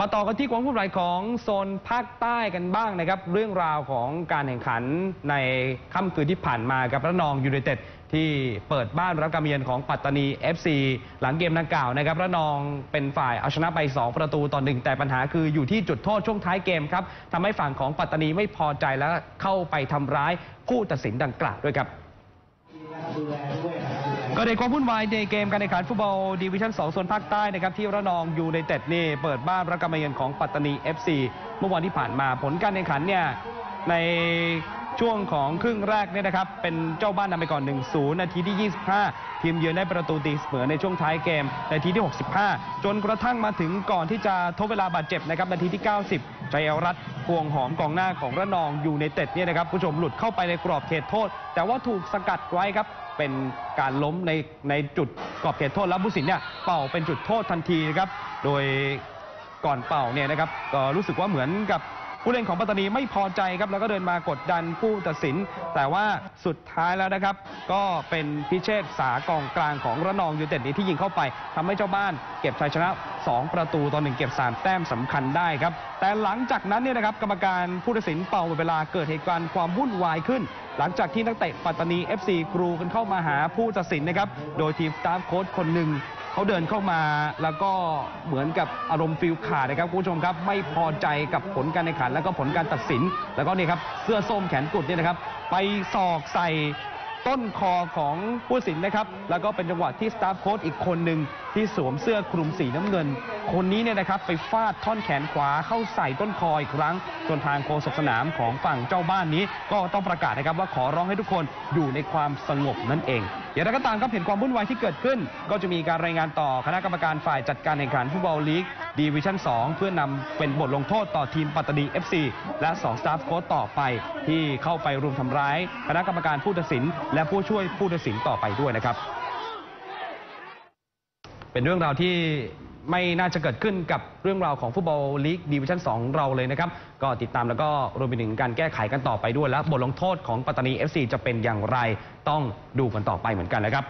มาต่อกันที่ความเคลื่อนไหวของโซนภาคใต้กันบ้างนะครับ เรื่องราวของการแข่งขันในค่ำคืนที่ผ่านมากับระนองยูไนเต็ดที่เปิดบ้านรับการเยือนของปัตตานี FC หลังเกมดังกล่าวนะครับระนองเป็นฝ่ายเอาชนะไป 2 ประตูต่อหนึ่งแต่ปัญหาคืออยู่ที่จุดโทษช่วงท้ายเกมครับทำให้ฝั่งของปัตตานีไม่พอใจและเข้าไปทำร้ายผู้ตัดสินดังกล่าวด้วยครับ ก็ในความวุ่นวายในเกมการแข่งขันฟุตบอลดิวิชั่น2โซนภาคใต้นะครับที่ระนองยูไนเต็ดนี่เปิดบ้านรับการมาเยือนของปัตตานี FC เมื่อวันที่ผ่านมาผลการแข่งขันเนี่ยใน ช่วงของครึ่งแรกเนี่ยนะครับ เป็นเจ้าบ้านนำไปก่อน 1-0 นาทีที่ 25 ทีมเยือนได้ประตูตีเสมอในช่วงท้ายเกม นาทีที่ 65 จนกระทั่งมาถึงก่อนที่จะทบเวลาบาดเจ็บนะครับ นาทีที่ 90 ใจเอารัฐพวงหอมกองหน้าของระนองยูไนเต็ดเนี่ยนะครับผู้ชมหลุดเข้าไปในกรอบเขตโทษ แต่ว่าถูกสกัดไว้ครับเป็นการล้มในในจุดกรอบเขตโทษแล้วผู้สินเนี่ยเป่าเป็นจุดโทษทันทีนะครับโดยก่อนเป่าเนี่ยนะครับก็รู้สึกว่าเหมือนกับ ผู้เล่นของปัตตานีไม่พอใจครับแล้วก็เดินมากดดันผู้ตัดสิน แต่ว่าสุดท้ายแล้วนะครับ ก็เป็นพิเชษสากองกลางของระนองยูไนเต็ดนี้ที่ยิงเข้าไปทำให้เจ้าบ้านเก็บชัยชนะ 2 ประตูต่อหนึ่งเก็บ 3 แต้มสำคัญได้ครับ แต่หลังจากนั้นเนี่ยนะครับกรรมการผู้ตัดสินเป่าเวลาเกิดเหตุการณ์ความวุ่นวายขึ้น หลังจากที่นักเตะปัตตานี FC กรูกันเข้ามาหาผู้ตัดสินนะครับโดยทีมสตาฟโค้ชคนหนึ่ง เขาเดินเข้ามาแล้วก็เหมือนกับอารมณ์ฟิลขาดนะครับคุณผู้ชมครับ ไม่พอใจกับผลการแข่งขัน แล้วก็ผลการตัดสิน แล้วก็นี่ครับเสื้อส้มแขนกุดเนี่ยนะครับ ไปสอกใส่ต้นคอของผู้สินนะครับ แล้วก็เป็นจังหวะที่สตาฟโค้ชอีกคนหนึ่งที่สวมเสื้อคลุมสีน้ำเงิน คนนี้เนี่ยนะครับไปฟาดท่อนแขนขวาเข้าใส่ต้นคออีกครั้งจนทางโฆษกสนามของฝั่งเจ้าบ้านนี้ ก็ต้องประกาศนะครับว่าขอร้องให้ทุกคนอยู่ในความสงบนั่นเอง อย่างไรก็ตามครับเห็นความวุ่นวายที่เกิดขึ้น ก็จะมีการรายงานต่อคณะกรรมการฝ่ายจัดการแข่งขันฟุตบอลลีกดีวิชั่น 2 เพื่อนำเป็นบทลงโทษต่อทีมปัตตานี FC และ 2 สตาฟโค้ชต่อไป ที่เข้าไปรุมทำร้าย คณะกรรมการผู้ตัดสิน และผู้ช่วยผู้ตัดสินต่อไปด้วยนะครับ เป็นเรื่องราวที่ ไม่น่าจะเกิดขึ้นกับเรื่องราวของฟุตบอลลีกดิวิชั่น 2 เราเลยนะครับ ก็ติดตามแล้วก็รวมไปถึงการแก้ไขกันต่อไปด้วย และบทลงโทษของปัตตานี FC จะเป็นอย่างไรต้องดูกันต่อไปเหมือนกันนะครับ